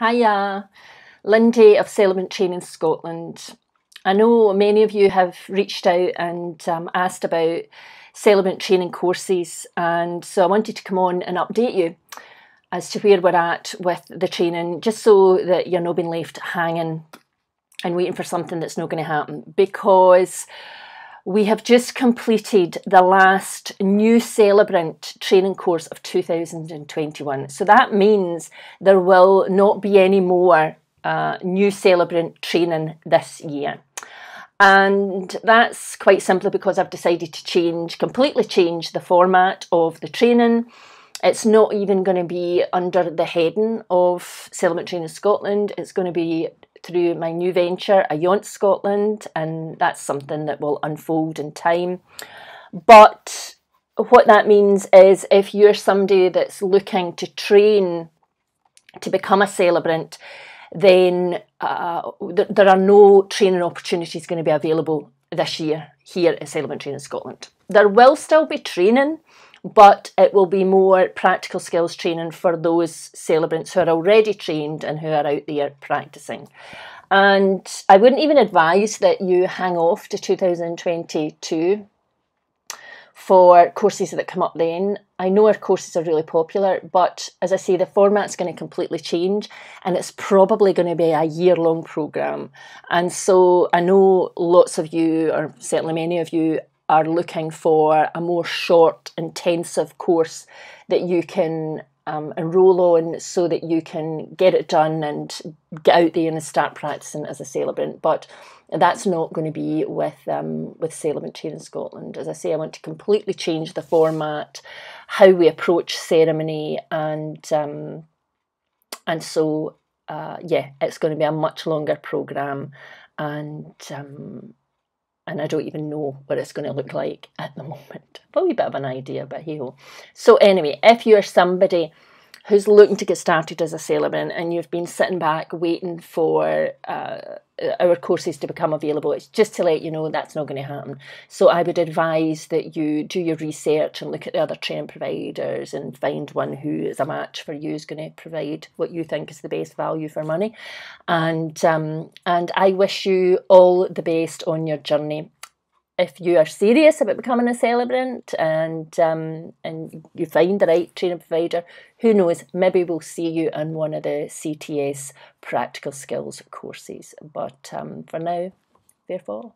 Hiya, Lindy of Celebrant Training Scotland. I know many of you have reached out and um, asked about celebrant training courses, and so I wanted to come on and update you as to where we're at with the training, just so that you're not being left hanging and waiting for something that's not going to happen. Because we have just completed the last new celebrant training course of 2021. So that means there will not be any more uh, new celebrant training this year. And that's quite simply because I've decided to change, completely change the format of the training. It's not even going to be under the heading of Celebrant Training Scotland. It's going to be through my new venture, Ayont Scotland, and that's something that will unfold in time. But what that means is if you're somebody that's looking to train to become a celebrant, then uh, th- there are no training opportunities going to be available this year here at Celebrant Training Scotland. There will still be training, but it will be more practical skills training for those celebrants who are already trained and who are out there practicing. And I wouldn't even advise that you hang off to 2022 for courses that come up then. I know our courses are really popular, but as I say, the format's going to completely change and it's probably going to be a year long programme. And so I know lots of you, or certainly many of you, are looking for a more short, intensive course that you can um, enroll on so that you can get it done and get out there and start practicing as a celebrant. But that's not going to be with um, with Celebrant Training Scotland. As I say, I want to completely change the format, how we approach ceremony, and um, and so uh, yeah, it's going to be a much longer program, and um, and I don't even know what it's going to look like at the moment. I've a wee bit of an idea, but hey ho. So anyway, if you're somebody who's looking to get started as a celebrant and you've been sitting back waiting for uh, our courses to become available, it's just to let you know that's not going to happen. So I would advise that you do your research and look at the other training providers and find one who is a match for you, is going to provide what you think is the best value for money. And um, and I wish you all the best on your journey if you are serious about becoming a celebrant and um, and you find the right training provider, who knows, maybe we'll see you in one of the CTS practical skills courses. But um, for now, therefore.